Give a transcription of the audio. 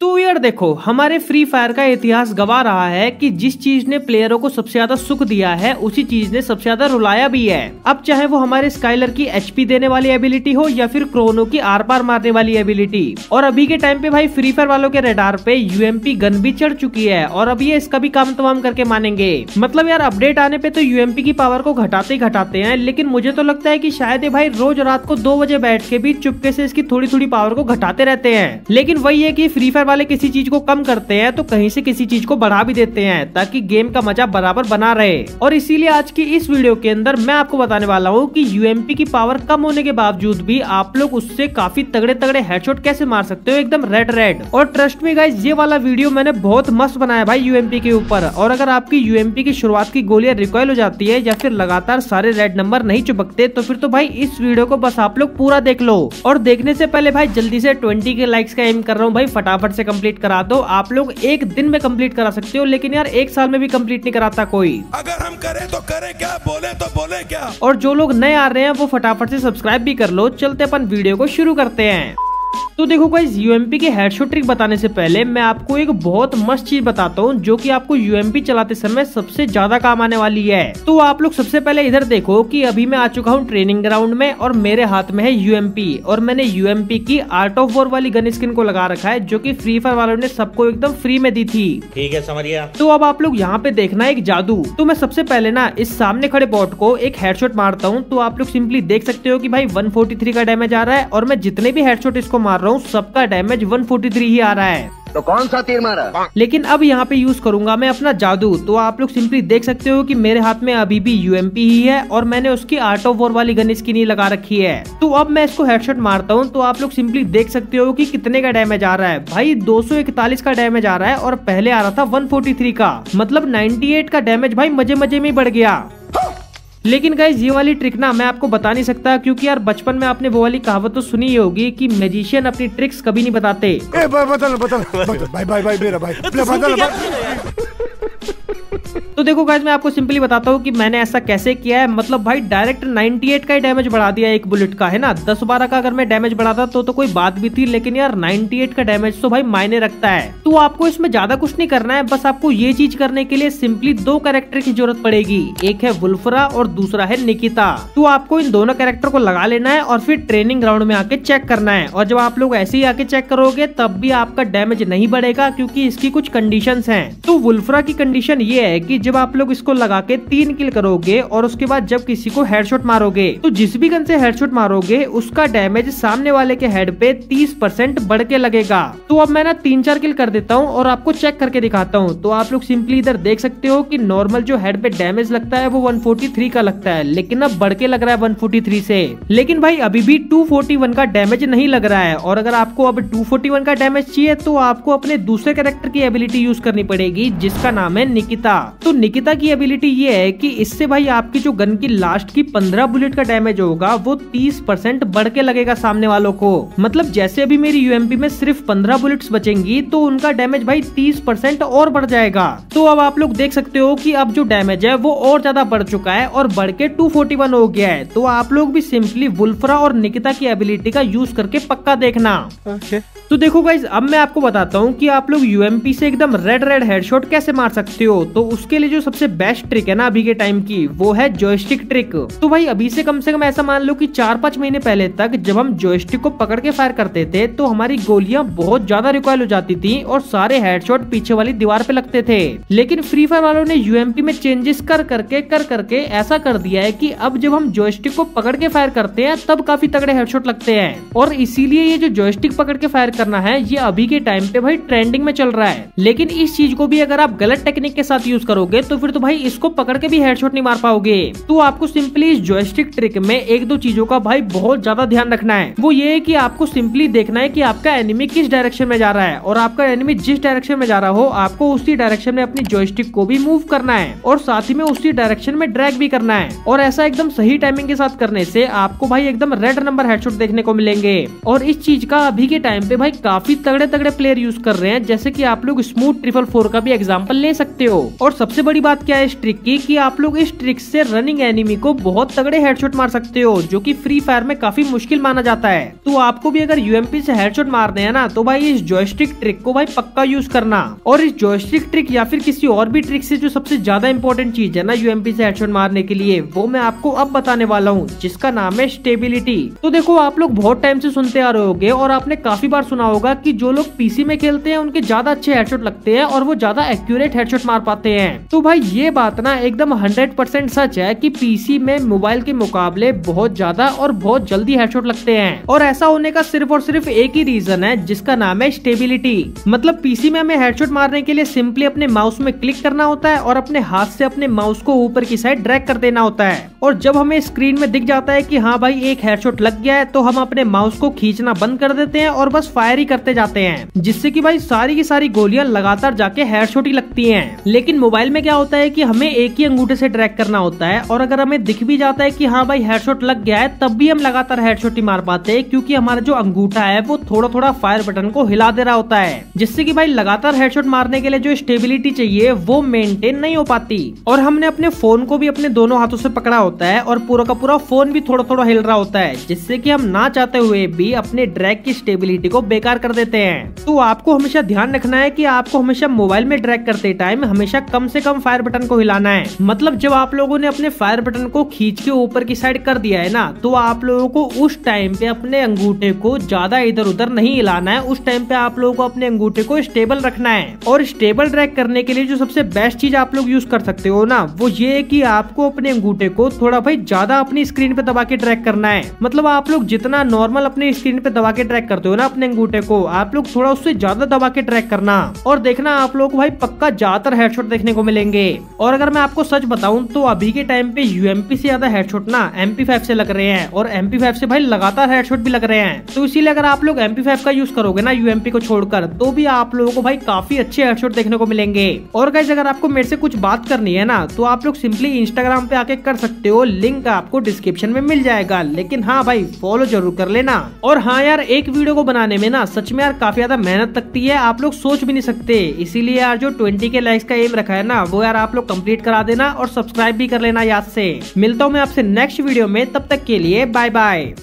तो यार देखो, हमारे फ्री फायर का इतिहास गवा रहा है कि जिस चीज़ ने प्लेयरों को सबसे ज़्यादा सुख दिया है, उसी चीज़ ने सबसे ज़्यादा रुलाया भी है। अब चाहे वो हमारे स्काइलर की एचपी देने वाली एबिलिटी हो या फिर क्रोनो की आर पार मारने वाली एबिलिटी और अभी के टाइम पे भाई फ्री फायर वालों के रेडार पे यूएमपी गन भी चढ़ चुकी है और अब ये इसका भी काम तमाम करके मानेंगे। मतलब यार अपडेट आने पे तो यूएमपी की पावर को घटाते ही घटाते हैं, लेकिन मुझे तो लगता है की शायद ये भाई रोज रात को दो बजे बैठ के भी चुपके से इसकी थोड़ी थोड़ी पावर को घटाते रहते हैं। लेकिन वही है की फ्री फायर वाले किसी चीज़ को कम करते हैं तो कहीं से किसी चीज़ को बढ़ा भी देते हैं, ताकि गेम का मज़ा बराबर बना रहे। और इसीलिए आज की इस वीडियो के अंदर मैं आपको बताने वाला हूँ कि यूएमपी की पावर कम होने के बावजूद भी आप लोग उससे काफ़ी तगड़े तगड़े हेडशॉट कैसे मार सकते हो, एकदम रेड रेड और ट्रस्ट में गाइज़ ये वाला वीडियो मैंने बहुत मस्त बनाया भाई यूएमपी के ऊपर। और अगर आपकी यूएमपी की शुरुआत की गोलियाँ रिकॉयल हो जाती है, या फिर लगातार सारे रेड नंबर नहीं चुपकते तो फिर तो भाई इस वीडियो को बस आप लोग पूरा देख लो। और देखने से पहले भाई जल्दी से ट्वेंटी के लाइक्स का एम कर रहा हूँ भाई, फटाफट से कंप्लीट करा दो। आप लोग एक दिन में कंप्लीट करा सकते हो लेकिन यार एक साल में भी कंप्लीट नहीं कराता कोई। अगर हम करें तो करें क्या? बोले तो बोले क्या? और जो लोग नए आ रहे हैं वो फटाफट से सब्सक्राइब भी कर लो। चलते अपन वीडियो को शुरू करते हैं। तो देखो गाइज़ यूएमपी के हेडशॉट ट्रिक बताने से पहले मैं आपको एक बहुत मस्त चीज़ बताता हूँ जो कि आपको यूएमपी चलाते समय सबसे ज़्यादा काम आने वाली है। तो आप लोग सबसे पहले इधर देखो कि अभी मैं आ चुका हूँ ट्रेनिंग ग्राउंड में और मेरे हाथ में है यूएमपी और मैंने यूएमपी की आर्ट ऑफ़ वॉर वाली गन स्किन को लगा रखा है जो की फ्री फायर वालों ने सबको एकदम फ्री में दी थी। ठीक है समझिया। तो अब आप लोग यहाँ पे देखना एक जादू। तो मैं सबसे पहले ना इस सामने खड़े बॉट को एक हेडशॉट मारता हूँ तो आप लोग सिंपली देख सकते हो की भाई 143 का डैमेज आ रहा है और मैं जितने भी हेडशॉट इसको मार रहा हूँ सबका डैमेज 143 ही आ रहा है। तो कौन सा तीर मारा? लेकिन अब यहाँ पे यूज़ करूँगा मैं अपना जादू। तो आप लोग सिंपली देख सकते हो कि मेरे हाथ में अभी भी यूएमपी ही है और मैंने उसकी आर्ट ऑफ़ वॉर वाली गन स्किन ही लगा रखी है। तो अब मैं इसको हेडशॉट मारता हूँ तो आप लोग सिंपली देख सकते हो कि कितने का डैमेज आ रहा है। भाई 241 का डैमेज आ रहा है और पहले आ रहा था 143 का। मतलब 98 का डैमेज भाई मज़े मज़े में बढ़ गया। लेकिन गाइज़ ये वाली ट्रिक ना मैं आपको बता नहीं सकता क्योंकि यार बचपन में आपने वो वाली कहावत तो सुनी ही होगी कि मैजिशियन अपनी ट्रिक्स कभी नहीं बताते ए भाई बदल बदल बदल भाई भाई भाई मेरा भाई बदल बदल तो देखो गाइज़ मैं आपको सिंपली बताता हूँ कि मैंने ऐसा कैसे किया है। मतलब भाई डायरेक्ट 98 का ही डैमेज बढ़ा दिया एक बुलेट का, है ना? 10 बारह का अगर मैं डैमेज बढ़ाता तो तो कोई बात भी थी, लेकिन यार 98 का डैमेज तो भाई मायने रखता है। तो आपको इसमें ज़्यादा कुछ नहीं करना है, बस आपको ये चीज़ करने के लिए सिंपली दो कैरेक्टर की ज़रूरत पड़ेगी। एक है वुल्फरा और दूसरा है निकिता। तो आपको इन दोनों कैरेक्टर को लगा लेना है और फिर ट्रेनिंग ग्राउंड में आके चेक करना है। और जब आप लोग ऐसे ही आके चेक करोगे, तब भी आपका डैमेज नहीं बढ़ेगा, क्योंकि इसकी कुछ कंडीशन है। तो वुल्फरा की कंडीशन ये है की जब आप लोग इसको लगा के तीन किल करोगे और उसके बाद जब किसी को हेडशॉट मारोगे तो जिस भी गन से हेडशॉट मारोगे, उसका डैमेज सामने वाले के हेड पे 30 परसेंट बढ़ के लगेगा। तो अब मैं ना तीन चार किल कर देता हूँ और आपको चेक करके दिखाता हूँ। तो आप लोग सिंपली इधर देख सकते हो कि नॉर्मल जो हेड पे डैमेज लगता है, वो 143 का लगता है। लेकिन अब बढ़ के लग रहा है 143 से लेकिन भाई, अभी भी 241 का डैमेज नहीं लग रहा है। और अगर आपको अब 241 का डैमेज चाहिए तो आपको अपने दूसरे कैरेक्टर की एबिलिटी यूज़ करनी पड़ेगी, जिसका नाम है निकिता तो निकिता की एबिलिटी ये है कि इससे भाई आपकी जो गन की लास्ट की 15 बुलेट का डैमेज होगा वो 30 परसेंट बढ़ के लगेगा सामने वालों को। मतलब जैसे अभी मेरी यूएमपी में सिर्फ़ 15 बुलेट्स बचेंगी तो उनका डैमेज भाई 30 परसेंट और बढ़ जाएगा। तो अब आप लोग देख सकते हो कि अब जो डैमेज है वो और ज़्यादा बढ़ चुका है और बढ़ के टू हो गया है। तो आप लोग भी सिंपली वुल्फरा और निकिता की एबिलिटी का यूज़ करके पक्का देखना। तो देखो गाइज़ अब मैं आपको बताता हूँ की आप लोग यूएमपी से एकदम रेड रेड हेडशॉट कैसे मार सकते हो। तो उसके लिए जो सबसे बेस्ट ट्रिक है ना अभी के टाइम की, वो है जॉयस्टिक ट्रिक तो भाई, अभी से कम से कम ऐसा मान लो कि चार पाँच महीने पहले तक जब हम जॉयस्टिक को पकड़ के फायर करते थे तो हमारी गोलियाँ बहुत ज़्यादा रिकॉयल हो जाती थी और सारे हेडशॉट पीछे वाली दीवार पे लगते थे। लेकिन फ्री फायर वालों ने यूएमपी में चेंजेस कर करके कर करके ऐसा कर दिया है की अब जब हम जॉयस्टिक को पकड़ के फायर करते हैं, तब काफ़ी तगड़े हेडशॉट लगते हैं। और इसीलिए ये जो जॉयस्टिक पकड़ के फायर करना है, ये अभी के टाइम पे भाई ट्रेंडिंग में चल रहा है। लेकिन इस चीज़ को भी अगर आप गलत टेक्निक के साथ यूज़ करोगे तो फिर तो भाई इसको पकड़ के भी हेडशॉट नहीं मार पाओगे। तो आपको सिंपली इस जॉयस्टिक ट्रिक में एक दो चीज़ों का भाई बहुत ज़्यादा ध्यान रखना है। वो ये है कि आपको सिंपली देखना है कि आपका एनिमी किस डायरेक्शन में जा रहा है। और आपका एनिमी जिस डायरेक्शन में जा रहा हो, आपको उसी डायरेक्शन में अपनी जॉयस्टिक को भी मूव करना है। और साथ ही में उसी डायरेक्शन में ड्रैग भी करना है। और ऐसा एकदम सही टाइमिंग के साथ करने से आपको भाई एकदम रेड नंबर हेडशॉट देखने को मिलेंगे। और इस चीज़ का अभी के टाइम पे भाई काफ़ी तगड़े तगड़े प्लेयर यूज़ कर रहे हैं। जैसे की आप लोग स्मूथ ट्रिपल फोर का भी एग्ज़ाम्पल ले सकते हो। और सबसे बड़ी बात क्या है इस ट्रिक की? कि आप लोग इस ट्रिक से रनिंग एनिमी को बहुत तगड़े हेडशॉट मार सकते हो, जो कि फ्री फायर में काफ़ी मुश्किल माना जाता है। तो आपको भी अगर यूएमपी से हेडशॉट मारने हैं ना तो भाई इस जॉयस्टिक ट्रिक को भाई पक्का यूज़ करना। और इस जॉयस्टिक ट्रिक या फिर किसी और भी ट्रिक से जो सबसे ज़्यादा इंपॉर्टेंट चीज़ है ना यूएमपी से हेडशॉट मारने के लिए, वो मैं आपको अब बताने वाला हूँ, जिसका नाम है स्टेबिलिटी तो देखो, आप लोग बहुत टाइम से सुनते आ रहे होगे, और आपने काफ़ी बार सुना होगा की जो लोग पीसी में खेलते हैं, उनके ज़्यादा अच्छे हेडशॉट लगते हैं, और वो ज़्यादा एक्यूरेट हेडशॉट मार पाते हैं। तो भाई ये बात ना एकदम हंड्रेड परसेंट सच है कि पीसी में मोबाइल के मुकाबले बहुत ज़्यादा और बहुत जल्दी हेडशॉट लगते हैं। और ऐसा होने का सिर्फ़ और सिर्फ़ एक ही रीजन है, जिसका नाम है स्टेबिलिटी मतलब पीसी में हमें हेडशॉट मारने के लिए सिंपली अपने माउस में क्लिक करना होता है और अपने हाथ से अपने माउस को ऊपर की साइड ड्रैग कर देना होता है। और जब हमें स्क्रीन में दिख जाता है कि हाँ भाई एक हेडशॉट लग गया है तो हम अपने माउस को खींचना बंद कर देते हैं और बस फायर ही करते जाते हैं, जिससे की भाई सारी की सारी गोलियाँ लगातार जाके हेडशॉट ही लगती है। लेकिन मोबाइल में क्या होता है कि हमें एक ही अंगूठे से ट्रैक करना होता है और अगर हमें दिख भी जाता है कि हाँ भाई हेडशॉट लग गया है, तब भी हम लगातार हेडशॉट ही मार पाते हैं, क्योंकि हमारा जो अंगूठा है, वो थोड़ा थोड़ा फायर बटन को हिला दे रहा होता है, जिससे कि भाई लगातार हेडशॉट मारने के लिए जो स्टेबिलिटी चाहिए, वो मेंटेन नहीं हो पाती। और हमने अपने फ़ोन को भी अपने दोनों हाथों से पकड़ा होता है और पूरा का पूरा फ़ोन भी थोड़ा थोड़ा हिल रहा होता है, जिससे की हम ना चाहते हुए भी अपने ड्रैग की स्टेबिलिटी को बेकार कर देते हैं। तो आपको हमेशा ध्यान रखना है कि आपको हमेशा मोबाइल में ड्रैग करते टाइम हमेशा कम से कम फायर बटन को हिलाना है। मतलब जब आप लोगों ने अपने फायर बटन को खींच के ऊपर की साइड कर दिया है ना तो आप लोगों को उस टाइम पे अपने अंगूठे को ज़्यादा इधर उधर नहीं हिलाना है। उस टाइम पे आप लोगों को अपने अंगूठे को स्टेबल रखना है। और स्टेबल ड्रैग करने के लिए जो सबसे बेस्ट चीज़ आप लोग यूज़ कर सकते हो ना, वो ये है कि आपको अपने अंगूठे को थोड़ा भाई ज़्यादा अपनी स्क्रीन पे दबा के ट्रैक करना है। मतलब आप लोग जितना नॉर्मल अपने स्क्रीन पे दबा के ट्रैक करते हो ना अपने अंगूठे को, आप लोग थोड़ा उससे ज़्यादा दबा के ट्रैक करना। और देखना आप लोग भाई पक्का ज़्यादातर हेडशॉट देखने को मिलेंगे। और अगर मैं आपको सच बताऊँ तो अभी के टाइम पे यूएमपी से ज़्यादा हेडशॉट ना एमपी फाइव से लग रहे हैं और एमपी फाइव से भाई लगातार हेडशॉट भी लग रहे हैं। तो इसीलिए अगर आप लोग एमपी फाइव का यूज़ करोगे ना यूएमपी को छोड़कर तो भी आप लोगों को भाई काफ़ी अच्छे हेडशॉट देखने को मिलेंगे। और गाइज़ अगर आपको मेरे से कुछ बात करनी है ना तो आप लोग सिंपली इंस्टाग्राम पे आके कर सकते हो। लिंक आपको डिस्क्रिप्शन में मिल जाएगा। लेकिन हाँ भाई फॉलो ज़रूर कर लेना। और हाँ यार, एक वीडियो को बनाने में ना, सच में यार काफ़ी ज़्यादा मेहनत लगती है। आप लोग सोच भी नहीं सकते। इसीलिए यार जो ट्वेंटी के लाइक्स का एम रखा है ना वो यार आप लोग कंप्लीट करा देना और सब्सक्राइब भी कर लेना याद से। मिलता हूँ मैं आपसे नेक्स्ट वीडियो में, तब तक के लिए बाय बाय